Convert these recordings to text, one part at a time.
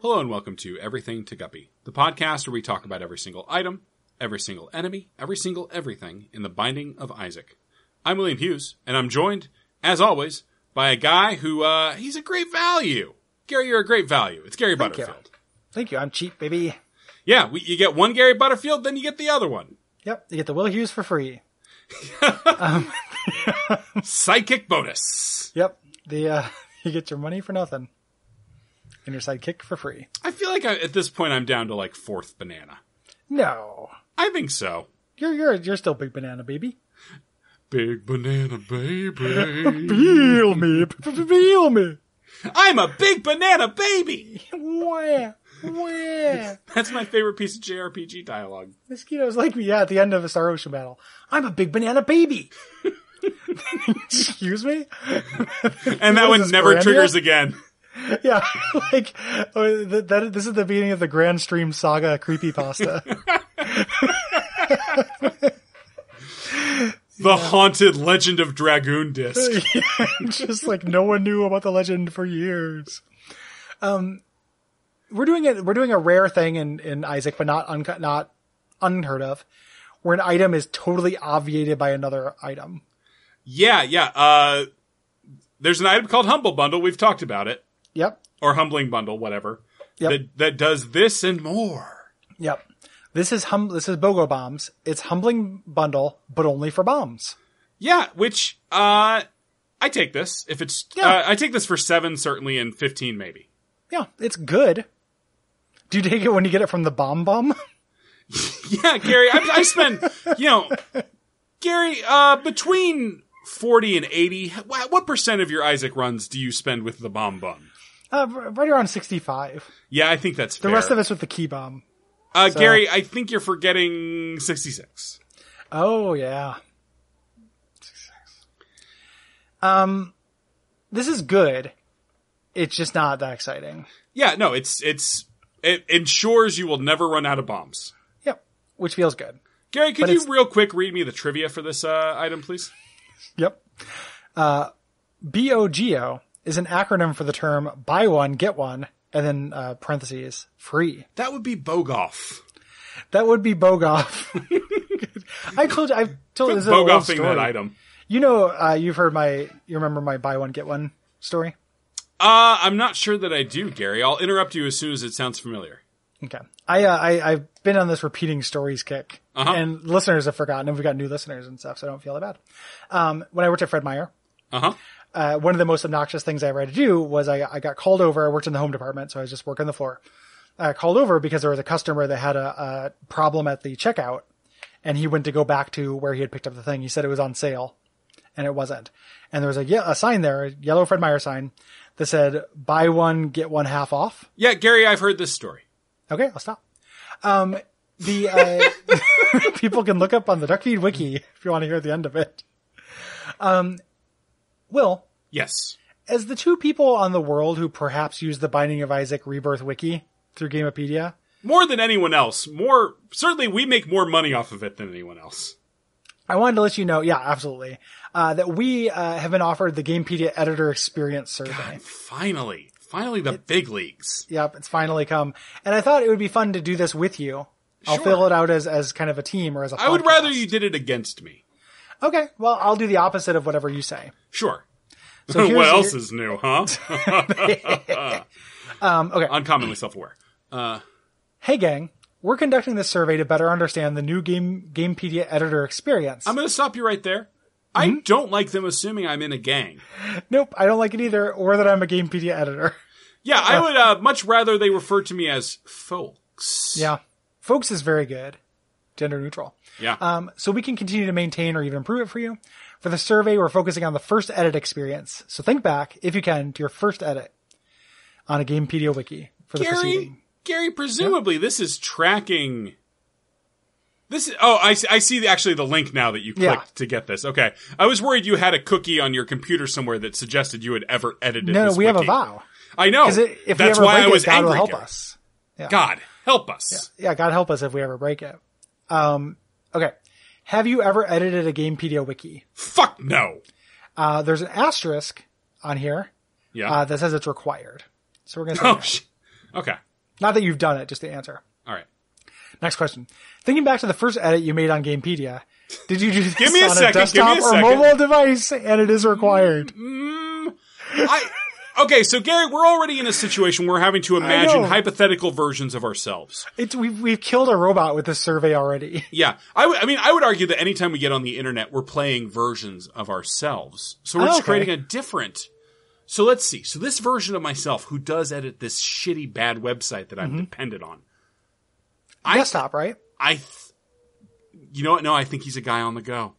Hello and welcome to Everything to Guppy, the podcast where we talk about every single item, every single enemy, every single everything in the Binding of Isaac. I'm William Hughes, and I'm joined, as always, by a guy who uh, he's a great value. Gary, you're a great value. It's Gary Thank you. Butterfield. Thank you. I'm cheap, baby. Yeah, we, you get one Gary Butterfield, then you get the other one. Yep. You get the Will Hughes for free. Psychic bonus. Yep. The uh, you get your money for nothing, and your sidekick for free. I feel like I, at this point I'm down to like fourth banana. No, I think so. you're you're you're still big banana baby. Big banana baby. Feel me, feel me. I'm a big banana baby. Wah, wah. That's my favorite piece of JRPG dialogue. Mosquitoes like me. Yeah, at the end of a Star Ocean battle, I'm a big banana baby. Excuse me. And that one never triggers again. Yeah, like oh, th- that. This is the beginning of the Granstream Saga creepy pasta. The haunted legend of Dragoon Disc. just like no one knew about the legend for years. Um, we're doing it. We're doing a rare thing in in Isaac, but not un- not unheard of, where an item is totally obviated by another item. Yeah, yeah. Uh, there's an item called Humble Bundle. We've talked about it. Yep, Or Humbling Bundle, whatever. Yep. That, that does this and more. yep. This is hum. This is Bogo bombs. It's humbling bundle, but only for bombs. Yeah, which, uh, I take this. If it's, Yeah. uh, I take this for seven, certainly, and 15 maybe. Yeah, it's good. Do you take it when you get it from the bomb bum? Yeah, Gary, I, I spend, you know, Gary, uh, between 40 and 80, what percent of your Isaac runs do you spend with the bomb bum? Uh, right around sixty-five. Yeah, I think that's The fair. rest of us with the key bum. uh, so- Gary, I think you're forgetting 66. Oh yeah. 66. Um, this is good. It's just not that exciting. Yeah, no, it's, it's, it ensures you will never run out of bombs. Yep, which feels good. Gary, could But you real quick read me the trivia for this, uh, item, please? Yep. Uh, BOGO is an acronym for the term buy one get one, and then uh, parentheses free. That would be Bogoff. That would be Bogoff. I told you. I told you this is Bogoffing that item. You know, uh, you've heard my. You remember my buy one get one story? Uh, I'm not sure that I do, Gary. I'll interrupt you as soon as it sounds familiar. Okay. I, uh, I I've been on this repeating stories kick, Uh-huh. and listeners have forgotten, and we've got new listeners and stuff, so I don't feel that bad. Um, when I worked at Fred Meyer, Uh huh. Uh, one of the most obnoxious things I ever had to do was I, I got called over. I worked in the home department, so I was just working the floor. I called over because there was a customer that had a, a problem at the checkout, and he went to go back to where he had picked up the thing. He said it was on sale, and it wasn't. And there was a, ye- a sign there, a yellow Fred Meyer sign, that said "Buy one get one half off." Yeah, Gary, I've heard this story. Okay, I'll stop. Um, the uh, people can look up on the Duckfeed wiki if you want to hear the end of it. Um, Will, Yes. as the two people on the world who perhaps use the Binding of Isaac Rebirth wiki through Gamepedia, More than anyone else. More, certainly we make more money off of it than anyone else. I wanted to let you know, yeah, absolutely, uh, that we uh, have been offered the Gamepedia Editor Experience Survey. Finally. Finally the big leagues. Yep, it's finally come, and I thought it would be fun to do this with you. I'll Sure. fill it out as as kind of a team or as a. I would rather you did it against me. Okay, well, I'll do the opposite of whatever you say. Sure. So what else is new, huh? Um, okay, Uncommonly self-aware. Hey gang, we're conducting this survey to better understand the new game Gamepedia editor experience. I'm going to stop you right there. Mm-hmm. I don't like them assuming I'm in a gang. nope, I don't like it either, or that I'm a Gamepedia editor. Yeah, I would uh, much rather they refer to me as folks. Yeah, folks is very good, gender neutral. Yeah. Um, so we can continue to maintain or even improve it for you. For the survey, we're focusing on the first edit experience. So think back, if you can, to your first edit on a Gamepedia wiki for the Gary, proceeding. Gary, presumably this is tracking. This is, oh, I, see- I see the, actually the link now that you clicked Yeah. to get this. Okay. I was worried you had a cookie on your computer somewhere that suggested you had ever edited No, no, we have a vow. I know. Because if That's we ever why break I was it, God angry. will help Gary. us. God, help us. Yeah, God help us if we ever break it. Um, okay. Have you ever edited a Gamepedia wiki? Fuck no. Uh, there's an asterisk on here Yeah. uh, that says it's required. So we're gonna say oh, no. sh- okay. Not that you've done it, just the answer. All right. Next question. Thinking back to the first edit you made on Gamepedia, did you do this Give me a on second, me desktop a or mobile device? And it is required. I okay. So Gary, we're already in a situation where we're having to imagine hypothetical versions of ourselves. It's we've we've killed a robot with this survey already. Yeah, I mean, I would argue that anytime we get on the internet, we're playing versions of ourselves. So we're just okay. creating a different. So let's see. So this version of myself, who does edit this shitty, bad website that I'm Mm-hmm. dependent on, I Desktop, right? I, th- you know what? No, I think he's a guy on the go.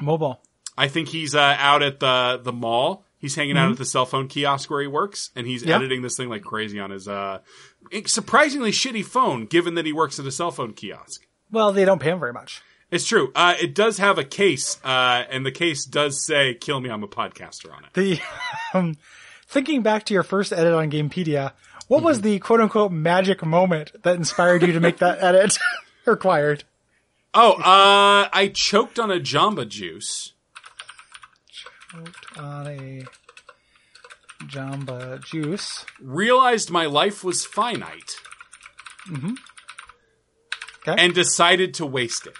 Mobile. I think he's uh, out at the the mall. He's hanging out at the cell phone kiosk where he works, and he's Mm-hmm. Yeah. editing this thing like crazy on his uh, surprisingly shitty phone, given that he works at a cell phone kiosk. Well, they don't pay him very much. It's true. Uh, it does have a case, uh, and the case does say "Kill me, I'm a podcaster" on it. The um, thinking back to your first edit on Gamepedia, what was the quote unquote magic moment that inspired you to make that edit required? Oh, uh, I choked on a Jamba Juice. On a Jamba Juice. Realized my life was finite, Okay. and decided to waste it.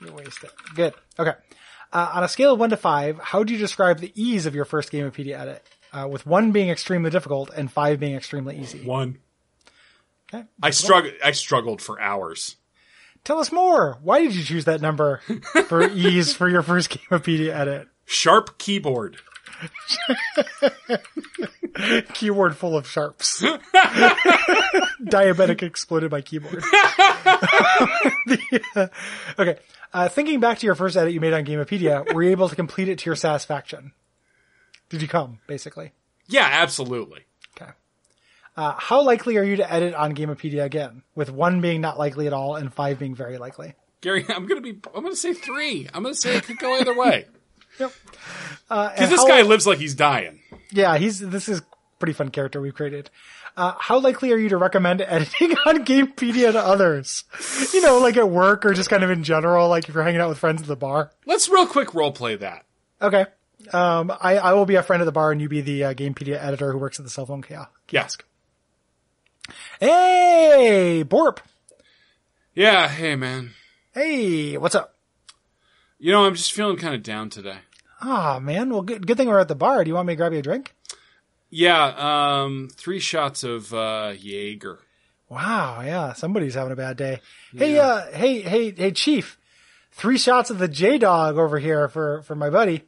You waste it. Good. Okay. Uh, on a scale of one to five, how do you describe the ease of your first game of Gamepedia edit? Uh, with one being extremely difficult and five being extremely easy. One. Okay. I struggled. I struggled for hours. Tell us more. Why did you choose that number for ease for your first game of Gamepedia edit? Sharp keyboard. Keyboard full of sharps. Diabetic exploded my keyboard. The, uh, okay. Uh, thinking back to your first edit you made on Gamepedia, were you able to complete it to your satisfaction? Did you come, basically? Yeah, absolutely. Okay. Uh, how likely are you to edit on Gamepedia again? With one being not likely at all and five being very likely. Gary, I'm gonna be. I'm gonna say three. I'm gonna say it could go either way. Yep. Uh, Because and this how- guy lives like he's dying. Yeah, he's this is pretty fun character we've created. Uh, how likely are you to recommend editing on Gamepedia to others? You know, like at work or just kind of in general, like if you're hanging out with friends at the bar. Let's real quick role play that. Okay. Um, I, I will be a friend at the bar and you be the uh, Gamepedia editor who works at the cell phone kiosk. Yes. Hey, Borp. Yeah. Hey, man. Hey, what's up? You know, I'm just feeling kind of down today. Ah, man. Well, good, good thing we're at the bar. Do you want me to grab you a drink? Yeah. Um. Three shots of uh, Jaeger. Wow, yeah, somebody's having a bad day. Hey, uh, hey, hey, hey, Chief, three shots of the J Dog over here for for my buddy,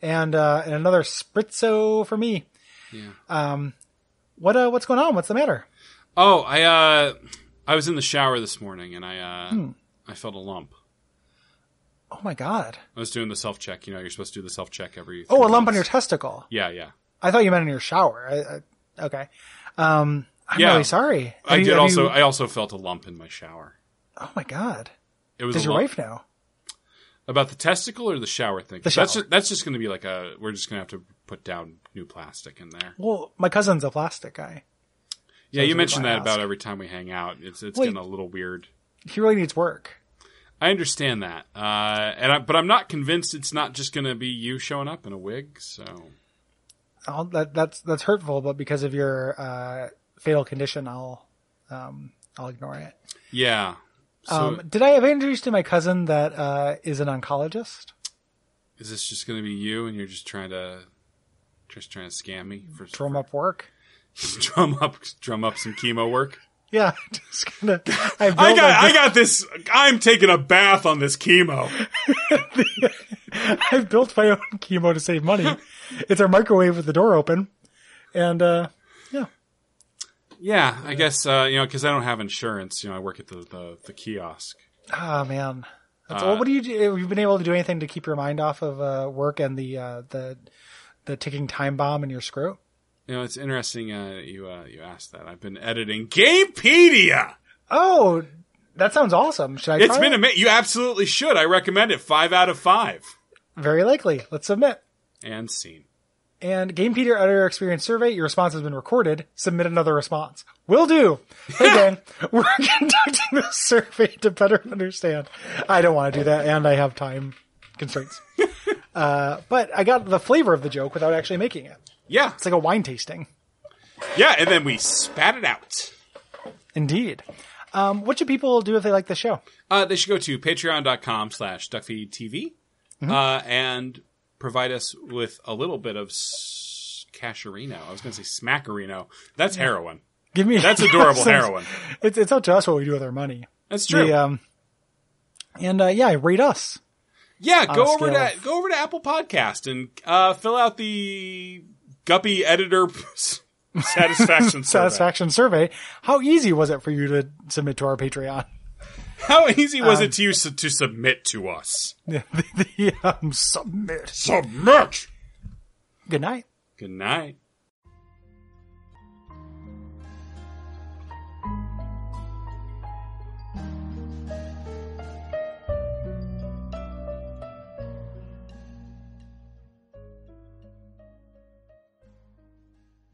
and uh, and another spritzo for me. Yeah. Um, what uh, what's going on? What's the matter? Oh, I uh, I was in the shower this morning and I uh, Hmm. I felt a lump. Oh my god! I was doing the self check. You know, you're supposed to do the self check every. Oh, a lump on your testicle. Yeah, yeah. I thought you meant in your shower. I, I, okay. Um, I'm Yeah. really sorry. I you- did also. you- I also felt a lump in my shower. oh my god! It was Does your lump. wife know? about the testicle or the shower thing. The shower. That's just, that's just going to be like a. We're just going to have to put down new plastic in there. Well, my cousin's a plastic guy. Yeah, you it's mention why that about every time we hang out. It's it's Well, getting a little weird. He really needs work. I understand that, uh, and I, but I'm not convinced it's not just going to be you showing up in a wig. So I'll, that that's that's hurtful, but because of your uh, fatal condition, I'll um, I'll ignore it. yeah. So um, did I have introduced to my cousin that uh, is an oncologist? is this just going to be you, and you're just trying to just trying to scam me for Drum up work. drum up drum up some chemo work? Yeah, just gonna. I, I got I got this. I'm taking a bath on this chemo. I've built my own chemo to save money. it's our microwave with the door open, and uh, yeah, Yeah, I guess uh, you know because I don't have insurance. You know, I work at the the, the kiosk. ah man. That's, Uh, well, what do you do? Have you been able to do anything to keep your mind off of uh, work and the uh, the the ticking time bomb in your screw? You know, it's interesting uh, you uh, you asked that. I've been editing Gamepedia. Oh, that sounds awesome. Should I? It's been it? amazing. You absolutely should. I recommend it. Five out of five. very likely. Let's submit. And scene. And Gamepedia Editor Experience Survey, your response has been recorded. Submit another response. Will do. Hey gang, we're conducting this survey to better understand. I don't want to do that, and I have time constraints. uh, but I got the flavor of the joke without actually making it. Yeah, It's like a wine tasting. Yeah, and then we spat it out. Indeed. Um, what should people do if they like the show? Uh, they should go to patreon.com slash duckfeedtv uh, and provide us with a little bit of s- casherino. I was going to say smackerino. That's heroin. Give me That's adorable heroin. It's it's up to us what we do with our money. That's true. The, um, and uh, yeah, rate us. Yeah, go over to of- go over to Apple Podcast and uh, fill out the Guppy editor satisfaction survey. Satisfaction survey. How easy was it for you to submit to our Patreon? How easy was Um, it to you su- to submit to us? the, the um, submit. Submit. Good night. Good night.